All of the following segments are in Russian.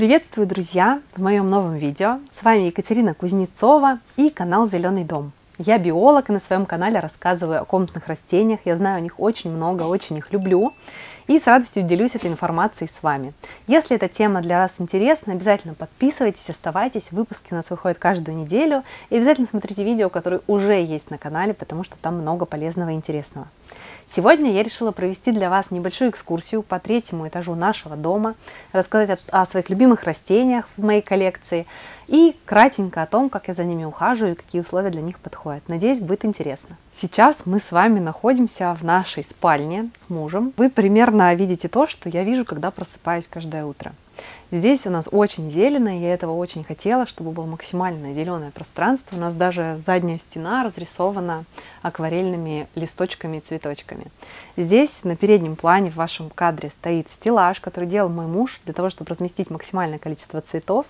Приветствую, друзья, в моем новом видео. С вами Екатерина Кузнецова и канал Зеленый дом. Я биолог и на своем канале рассказываю о комнатных растениях. Я знаю о них очень много, очень их люблю. И с радостью делюсь этой информацией с вами. Если эта тема для вас интересна, обязательно подписывайтесь, оставайтесь. Выпуски у нас выходят каждую неделю. И обязательно смотрите видео, которые уже есть на канале, потому что там много полезного и интересного. Сегодня я решила провести для вас небольшую экскурсию по третьему этажу нашего дома, рассказать о, о своих любимых растениях в моей коллекции и кратенько о том, как я за ними ухаживаю и какие условия для них подходят. Надеюсь, будет интересно. Сейчас мы с вами находимся в нашей спальне с мужем. Вы примерно видите то, что я вижу, когда просыпаюсь каждое утро. Здесь у нас очень зелено, и я этого очень хотела, чтобы было максимально зеленое пространство. У нас даже задняя стена разрисована акварельными листочками и цветочками. Здесь на переднем плане в вашем кадре стоит стеллаж, который делал мой муж для того, чтобы разместить максимальное количество цветов.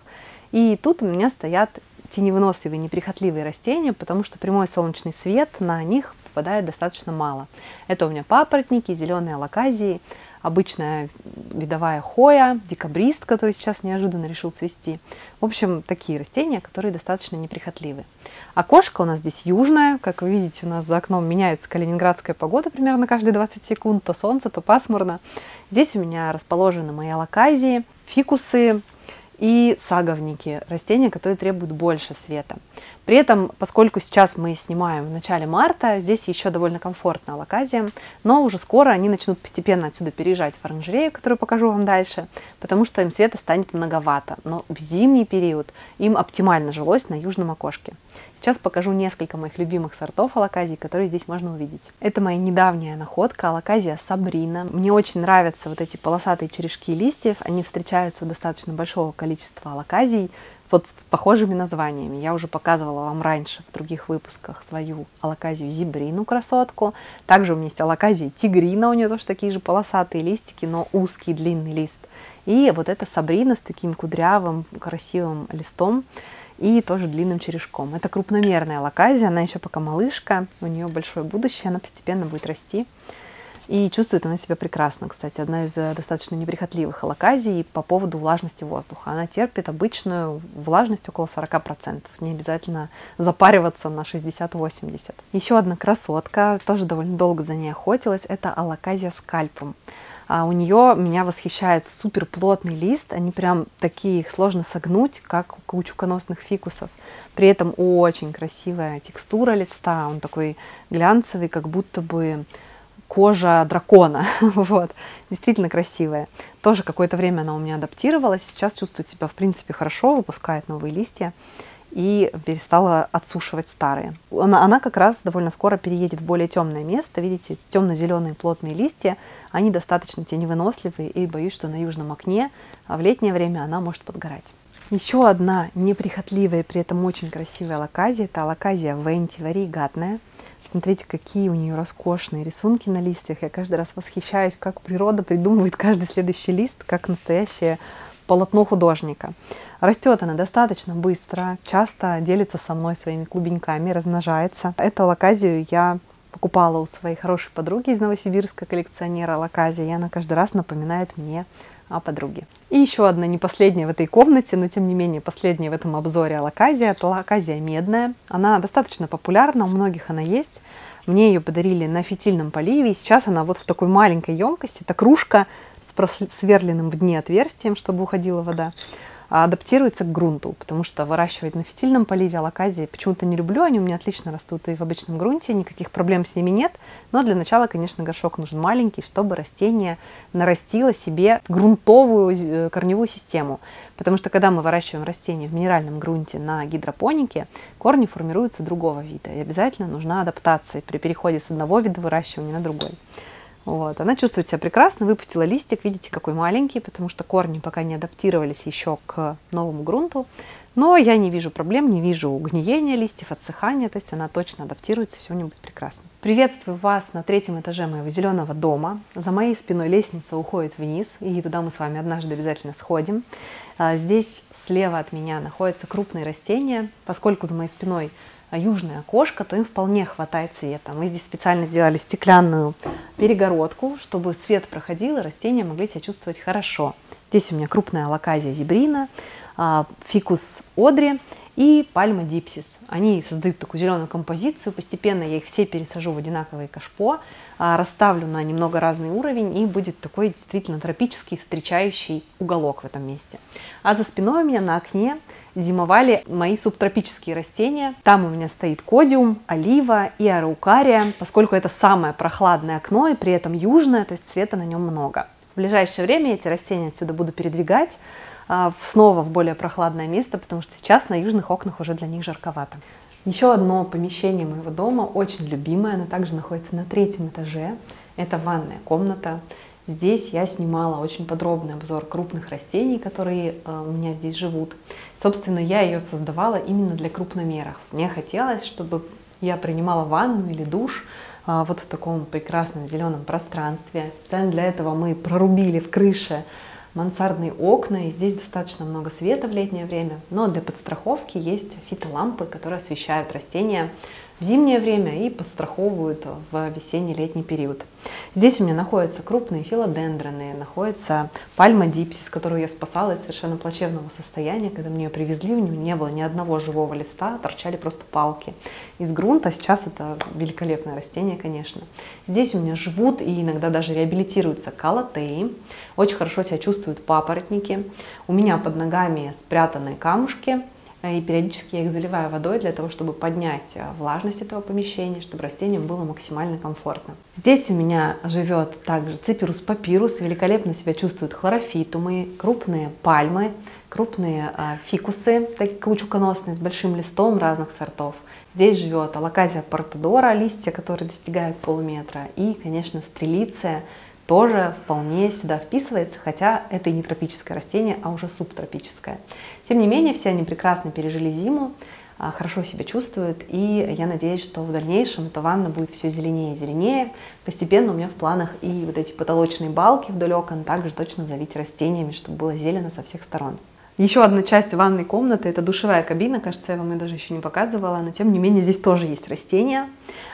И тут у меня стоят теневыносливые, неприхотливые растения, потому что прямой солнечный свет на них попадает достаточно мало. Это у меня папоротники, зеленые алаказии, обычная видовая хоя, декабрист, который сейчас неожиданно решил цвести. В общем, такие растения, которые достаточно неприхотливы. Окошко у нас здесь южное. Как вы видите, у нас за окном меняется калининградская погода примерно каждые 20 секунд. То солнце, то пасмурно. Здесь у меня расположены мои алаказии, фикусы, и саговники, растения, которые требуют больше света. При этом, поскольку сейчас мы снимаем в начале марта, здесь еще довольно комфортно локазиям, но уже скоро они начнут постепенно отсюда переезжать в оранжерею, которую покажу вам дальше, потому что им света станет многовато. Но в зимний период им оптимально жилось на южном окошке. Сейчас покажу несколько моих любимых сортов алаказий, которые здесь можно увидеть. Это моя недавняя находка, алаказия сабрина. Мне очень нравятся вот эти полосатые черешки листьев. Они встречаются у достаточно большого количества алаказий вот с похожими названиями. Я уже показывала вам раньше в других выпусках свою алаказию зибрину красотку. Также у меня есть алаказия тигрина, у нее тоже такие же полосатые листики, но узкий длинный лист. И вот эта сабрина с таким кудрявым красивым листом и тоже длинным черешком. Это крупномерная лаказия, она еще пока малышка, у нее большое будущее, она постепенно будет расти. И чувствует она себя прекрасно, кстати. Одна из э, достаточно неприхотливых алаказий по поводу влажности воздуха. Она терпит обычную влажность около 40%. Не обязательно запариваться на 60-80%. Еще одна красотка, тоже довольно долго за ней охотилась, это алаказия скальпум. А у нее меня восхищает супер плотный лист. Они прям такие, их сложно согнуть, как у каучуконосных фикусов. При этом очень красивая текстура листа. Он такой глянцевый, как будто бы кожа дракона. вот. Действительно красивая. Тоже какое-то время она у меня адаптировалась. Сейчас чувствует себя, в принципе, хорошо, выпускает новые листья и перестала отсушивать старые. Она, она как раз довольно скоро переедет в более темное место. Видите, темно-зеленые плотные листья, они достаточно теневыносливые, и боюсь, что на южном окне а в летнее время она может подгорать. Еще одна неприхотливая, при этом очень красивая лаказия, это лаказия венти варигатная. Смотрите, какие у нее роскошные рисунки на листьях. Я каждый раз восхищаюсь, как природа придумывает каждый следующий лист, как настоящее полотно художника. Растет она достаточно быстро, часто делится со мной своими клубеньками, размножается. Эту лаказию я покупала у своей хорошей подруги из Новосибирска, коллекционера лаказии, и она каждый раз напоминает мне о подруге. И еще одна, не последняя в этой комнате, но тем не менее последняя в этом обзоре лаказия, это лаказия медная. Она достаточно популярна, у многих она есть. Мне ее подарили на фитильном поливе, и сейчас она вот в такой маленькой емкости, это кружка с просверленным в дне отверстием, чтобы уходила вода, а адаптируется к грунту, потому что выращивать на фитильном поливе алаказии почему-то не люблю, они у меня отлично растут и в обычном грунте, никаких проблем с ними нет, но для начала, конечно, горшок нужен маленький, чтобы растение нарастило себе грунтовую э, корневую систему, потому что когда мы выращиваем растение в минеральном грунте на гидропонике, корни формируются другого вида, и обязательно нужна адаптация при переходе с одного вида выращивания на другой. Вот. Она чувствует себя прекрасно, выпустила листик, видите, какой маленький, потому что корни пока не адаптировались еще к новому грунту. Но я не вижу проблем, не вижу гниения листьев, отсыхания, то есть она точно адаптируется, все у нее будет прекрасно. Приветствую вас на третьем этаже моего зеленого дома. За моей спиной лестница уходит вниз, и туда мы с вами однажды обязательно сходим. А, здесь слева от меня находятся крупные растения, поскольку за моей спиной южное окошко, то им вполне хватает света. Мы здесь специально сделали стеклянную перегородку, чтобы свет проходил и растения могли себя чувствовать хорошо. Здесь у меня крупная лаказия зебрина, а, фикус одри и пальма дипсис. Они создают такую зеленую композицию. Постепенно я их все пересажу в одинаковые кашпо, а, расставлю на немного разный уровень, и будет такой действительно тропический встречающий уголок в этом месте. А за спиной у меня на окне зимовали мои субтропические растения. Там у меня стоит кодиум, олива и араукария, поскольку это самое прохладное окно и при этом южное, то есть света на нем много. В ближайшее время эти растения отсюда буду передвигать, а, снова в более прохладное место, потому что сейчас на южных окнах уже для них жарковато. Еще одно помещение моего дома, очень любимое, оно также находится на третьем этаже. Это ванная комната. Здесь я снимала очень подробный обзор крупных растений, которые э, у меня здесь живут. Собственно, я ее создавала именно для крупномеров. Мне хотелось, чтобы я принимала ванну или душ э, вот в таком прекрасном зеленом пространстве. Специально для этого мы прорубили в крыше мансардные окна, и здесь достаточно много света в летнее время, но для подстраховки есть фитолампы, которые освещают растения в зимнее время и подстраховывают в весенний-летний период. Здесь у меня находятся крупные филодендроны, находится пальма дипсис, которую я спасала из совершенно плачевного состояния. Когда мне ее привезли, у нее не было ни одного живого листа, торчали просто палки из грунта. Сейчас это великолепное растение, конечно. Здесь у меня живут и иногда даже реабилитируются калатеи. Очень хорошо себя чувствуют папоротники. У меня под ногами спрятаны камушки – и периодически я их заливаю водой для того, чтобы поднять э, влажность этого помещения, чтобы растениям было максимально комфортно. Здесь у меня живет также ципирус папирус, великолепно себя чувствуют хлорофитумы, крупные пальмы, крупные э, фикусы, такие каучуконосные, с большим листом разных сортов. Здесь живет алаказия портодора, листья, которые достигают полуметра, и, конечно, стрелиция, тоже вполне сюда вписывается, хотя это и не тропическое растение, а уже субтропическое. Тем не менее, все они прекрасно пережили зиму, а, хорошо себя чувствуют, и я надеюсь, что в дальнейшем эта ванна будет все зеленее и зеленее. Постепенно у меня в планах и вот эти потолочные балки вдоль окон также точно залить растениями, чтобы было зелено со всех сторон. Еще одна часть ванной комнаты – это душевая кабина. Кажется, я вам ее даже еще не показывала, но тем не менее здесь тоже есть растения.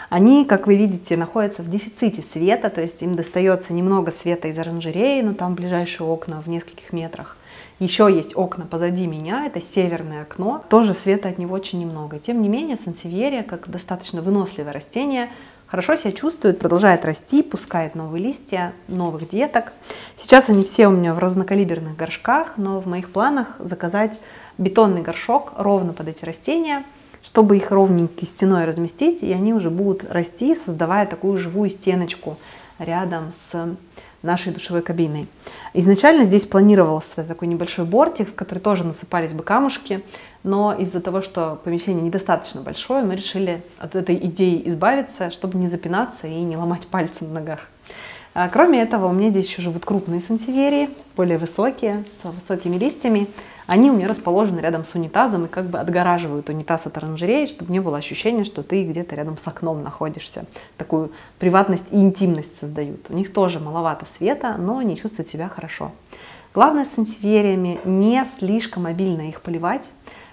Они, как вы видите, находятся в дефиците света, то есть им достается немного света из оранжереи, но там ближайшие окна в нескольких метрах. Еще есть окна позади меня, это северное окно, тоже света от него очень немного. Тем не менее, сансевьерия, как достаточно выносливое растение, хорошо себя чувствует, продолжает расти, пускает новые листья, новых деток. Сейчас они все у меня в разнокалиберных горшках, но в моих планах заказать бетонный горшок ровно под эти растения – чтобы их ровненькой стеной разместить, и они уже будут расти, создавая такую живую стеночку рядом с нашей душевой кабиной. Изначально здесь планировался такой небольшой бортик, в который тоже насыпались бы камушки, но из-за того, что помещение недостаточно большое, мы решили от этой идеи избавиться, чтобы не запинаться и не ломать пальцы на ногах. А, кроме этого, у меня здесь еще живут крупные сантиверии, более высокие, с высокими листьями. Они у меня расположены рядом с унитазом и как бы отгораживают унитаз от оранжереи, чтобы не было ощущения, что ты где-то рядом с окном находишься. Такую приватность и интимность создают. У них тоже маловато света, но они чувствуют себя хорошо. Главное с сантивериями не слишком мобильно их поливать,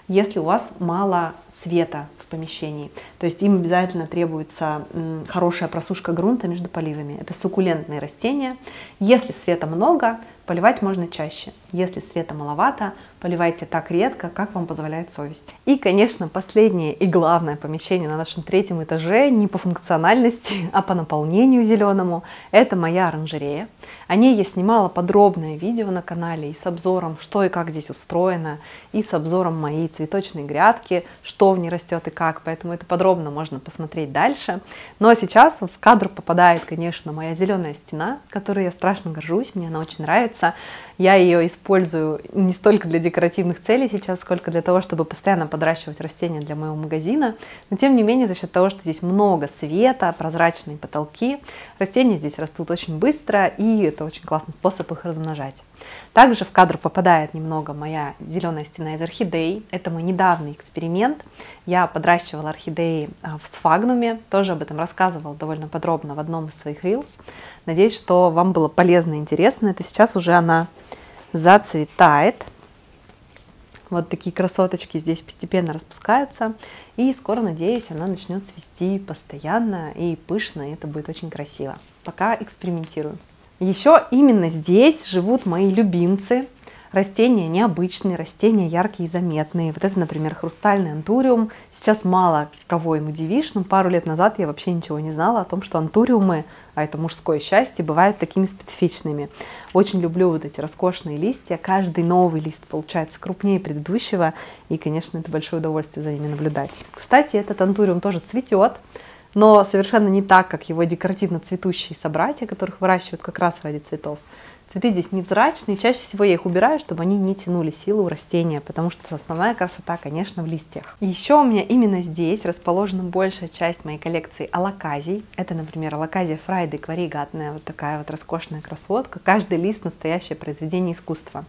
если у вас мало света в помещении. То есть им обязательно требуется хорошая просушка грунта между поливами. Это суккулентные растения. Если света много, поливать можно чаще. Если света маловато, поливайте так редко, как вам позволяет совесть. И, конечно, последнее и главное помещение на нашем третьем этаже не по функциональности, а по наполнению зеленому. Это моя оранжерея. О ней я снимала подробное видео на канале и с обзором, что и как здесь устроено, и с обзором моей цветочной грядки, что в ней растет и как, поэтому это подробно можно посмотреть дальше. Но сейчас в кадр попадает, конечно, моя зеленая стена, которой я страшно горжусь, мне она очень нравится. Я ее использую не столько для декоративных целей сейчас, сколько для того, чтобы постоянно подращивать растения для моего магазина. Но тем не менее, за счет того, что здесь много света, прозрачные потолки, растения здесь растут очень быстро, и это очень классный способ их размножать. Также в кадр попадает немного моя зеленая стена из орхидей. Это мой недавний эксперимент. Я подращивала орхидеи а, в сфагнуме, тоже об этом рассказывала довольно подробно в одном из своих reels. Надеюсь, что вам было полезно и интересно. Это сейчас уже она зацветает. Вот такие красоточки здесь постепенно распускаются. И скоро, надеюсь, она начнет цвести постоянно и пышно, и это будет очень красиво. Пока экспериментирую. Еще именно здесь живут мои любимцы, Растения необычные, растения яркие и заметные. Вот это, например, хрустальный антуриум. Сейчас мало кого им удивишь, но пару лет назад я вообще ничего не знала о том, что антуриумы, а это мужское счастье, бывают такими специфичными. Очень люблю вот эти роскошные листья. Каждый новый лист получается крупнее предыдущего, и, конечно, это большое удовольствие за ними наблюдать. Кстати, этот антуриум тоже цветет, но совершенно не так, как его декоративно цветущие собратья, которых выращивают как раз ради цветов. Цветы здесь невзрачные, чаще всего я их убираю, чтобы они не тянули силу у растения, потому что основная красота, конечно, в листьях. Еще у меня именно здесь расположена большая часть моей коллекции алаказий. Это, например, алаказия Фрайды кваригатная, вот такая вот роскошная красотка. Каждый лист настоящее произведение искусства.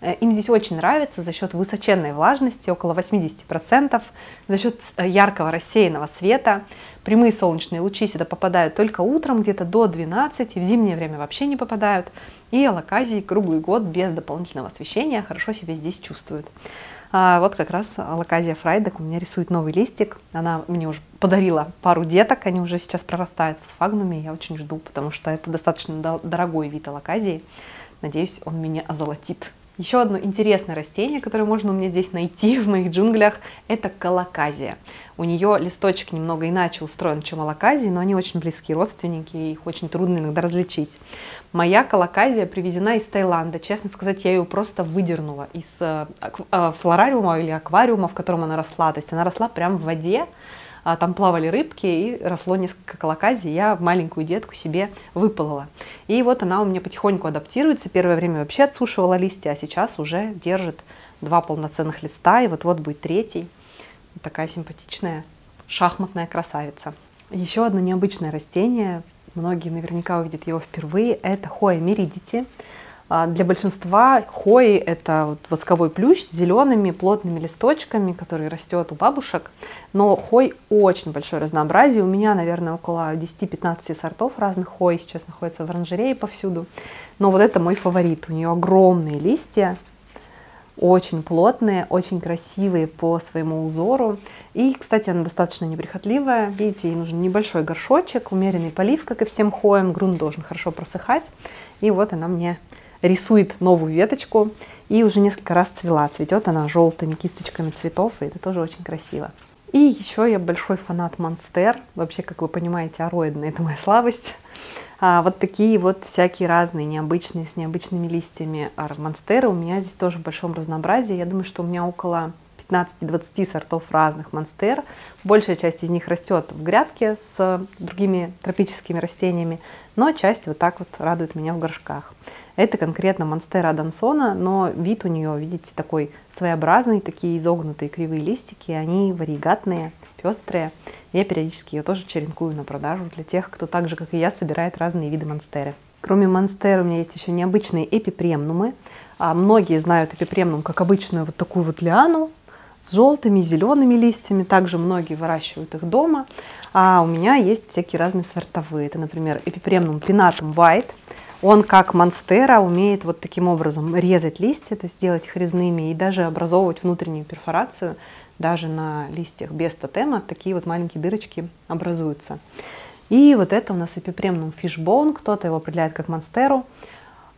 Э, им здесь очень нравится за счет высоченной влажности, около 80%, за счет э, яркого рассеянного света. Прямые солнечные лучи сюда попадают только утром, где-то до 12, в зимнее время вообще не попадают. И алаказии круглый год без дополнительного освещения хорошо себя здесь чувствуют. А вот как раз алаказия Фрайдек у меня рисует новый листик. Она мне уже подарила пару деток, они уже сейчас прорастают в сфагнуме. Я очень жду, потому что это достаточно дорогой вид алаказии. Надеюсь, он меня озолотит. Еще одно интересное растение, которое можно у меня здесь найти в моих джунглях, это колоказия. У нее листочек немного иначе устроен, чем алаказии, но они очень близкие родственники, их очень трудно иногда различить. Моя колоказия привезена из Таиланда. Честно сказать, я ее просто выдернула из э, э, флорариума или аквариума, в котором она росла. То есть она росла прямо в воде, а, там плавали рыбки, и росло несколько колоказий, я маленькую детку себе выпалала. И вот она у меня потихоньку адаптируется, первое время вообще отсушивала листья, а сейчас уже держит два полноценных листа, и вот-вот будет третий. Такая симпатичная шахматная красавица. Еще одно необычное растение, многие наверняка увидят его впервые, это хоя меридити. А, для большинства хои это вот восковой плющ с зелеными плотными листочками, который растет у бабушек. Но хой очень большое разнообразие. У меня, наверное, около 10-15 сортов разных хой сейчас находятся в оранжерее повсюду. Но вот это мой фаворит. У нее огромные листья, очень плотные, очень красивые по своему узору. И, кстати, она достаточно неприхотливая. Видите, ей нужен небольшой горшочек, умеренный полив, как и всем хоям. Грунт должен хорошо просыхать. И вот она мне рисует новую веточку и уже несколько раз цвела. Цветет она желтыми кисточками цветов, и это тоже очень красиво. И еще я большой фанат Монстер. Вообще, как вы понимаете, ароидная – это моя слабость. А вот такие вот всякие разные, необычные, с необычными листьями монстеры у меня здесь тоже в большом разнообразии. Я думаю, что у меня около 15-20 сортов разных монстер. Большая часть из них растет в грядке с другими тропическими растениями, но часть вот так вот радует меня в горшках. Это конкретно Монстера Дансона, но вид у нее, видите, такой своеобразный, такие изогнутые кривые листики, они варигатные, пестрые. Я периодически ее тоже черенкую на продажу для тех, кто так же, как и я, собирает разные виды монстеры. Кроме монстер у меня есть еще необычные эпипремнумы. А многие знают эпипремнум как обычную вот такую вот лиану с желтыми, зелеными листьями. Также многие выращивают их дома. А у меня есть всякие разные сортовые. Это, например, эпипремнум пинатум white – он, как монстера, умеет вот таким образом резать листья, то есть делать их резными и даже образовывать внутреннюю перфорацию. Даже на листьях без тотема такие вот маленькие дырочки образуются. И вот это у нас эпипремнум фишбоун, кто-то его определяет как монстеру,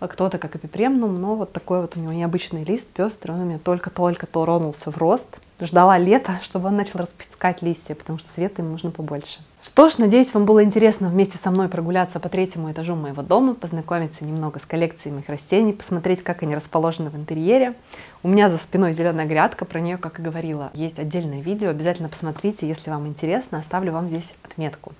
кто-то как эпипремнум, но вот такой вот у него необычный лист, пестрый, он у меня только-только то ронулся в рост. Ждала лета, чтобы он начал распускать листья, потому что света им нужно побольше. Что ж, надеюсь, вам было интересно вместе со мной прогуляться по третьему этажу моего дома, познакомиться немного с коллекцией моих растений, посмотреть, как они расположены в интерьере. У меня за спиной зеленая грядка, про нее, как и говорила, есть отдельное видео. Обязательно посмотрите, если вам интересно, оставлю вам здесь отметку.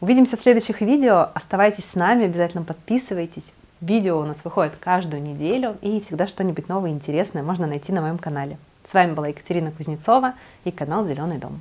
Увидимся в следующих видео. Оставайтесь с нами, обязательно подписывайтесь. Видео у нас выходит каждую неделю, и всегда что-нибудь новое и интересное можно найти на моем канале. С вами была Екатерина Кузнецова и канал «Зеленый дом».